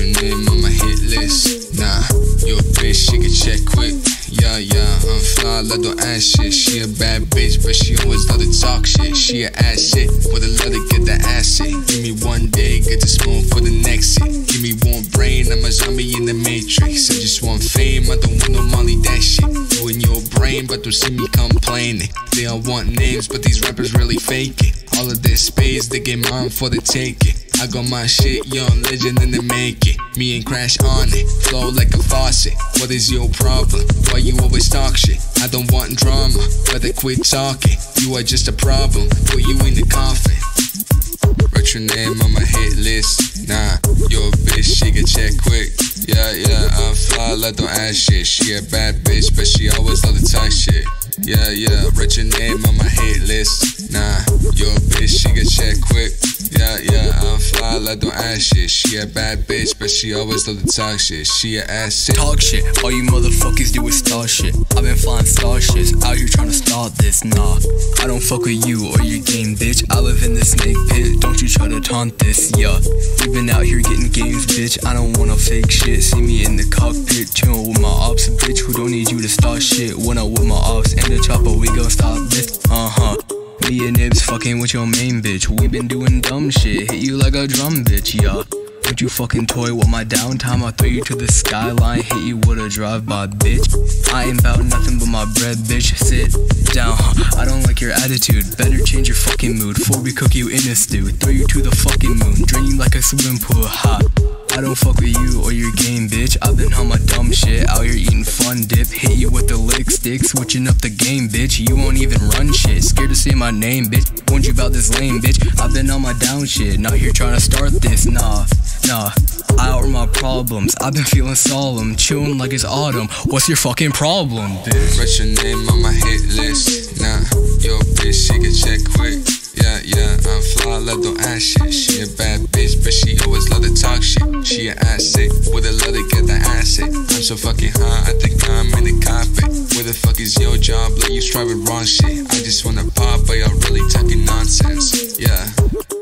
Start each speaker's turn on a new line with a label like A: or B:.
A: on my hit list. Nah, Your bitch, she can check quick. Yeah, yeah, I'm fly, I don't ask shit. She a bad bitch, but she always love to talk shit. She a asset, with a love to get the asset. Give me one day, get the spoon for the next shit. Give me one brain, I'm a zombie in the matrix. I just want fame, I don't want no money, that shit. Doing your brain, but don't see me complaining. They all want names, but these rappers really fake it. All of this space, they get mine for the taking. I got my shit, young legend in the making. Me and Crash on it, flow like a faucet. What is your problem? Why you always talk shit? I don't want drama, better quit talking. You are just a problem, put you in the coffin. Write your name on my hit list. Nah, your bitch, she get check quick. Yeah, yeah, I'm fly, like don't ask shit. She a bad bitch, but she always love to talk shit. Yeah, yeah, write your name on my hit list. Nah, your bitch, she get check quick. Yeah, yeah, I'm don't ask shit. She a bad bitch, but she always love to talk shit. She a ass shit.
B: Talk shit, all you motherfuckers do is star shit. I've been flying star shits, out here trying to start this. Nah, I don't fuck with you or your game, bitch. I live in the snake pit, don't you try to taunt this, yeah. We've been out here getting games, bitch. I don't wanna fake shit. See me in the cockpit, chillin' with my ops, bitch. Who don't need you to start shit? When I'm with my ops and the chopper, we gon' stop this. Me and Nibs fucking with your main bitch. We been doing dumb shit. Hit you like a drum bitch, yeah. Don't you fucking toy with my downtime? I'll throw you to the skyline, hit you with a drive-by, bitch. I ain't bout nothing but my bread, bitch. Sit down. I don't like your attitude. Better change your fucking mood before we cook you in a stew. Throw you to the fucking moon, drain you like a swimming pool, hot. I don't fuck with you or your game, bitch. I've been on my dumb shit, out here eating fun dip. Hit you with the lick stick, switching up the game, bitch. You won't even run shit. Scared to say my name, bitch. Warned you about this lame, bitch. I've been on my down shit, not here trying to start this, nah. Nah, I out my problems. I've been feeling solemn, chilling like it's autumn. What's your fucking problem, bitch?
A: Write your name on my hit list. Nah, your bitch, she can check quick. Yeah, yeah, I'm fly, love don't ask shit. She a bad bitch, but she always love to talk shit. She an asset, with a love to get the asset. I'm so fucking high, I think I'm in the cockpit. Where the fuck is your job? Like you striving wrong shit. I just wanna pop, but y'all really talking nonsense. Yeah.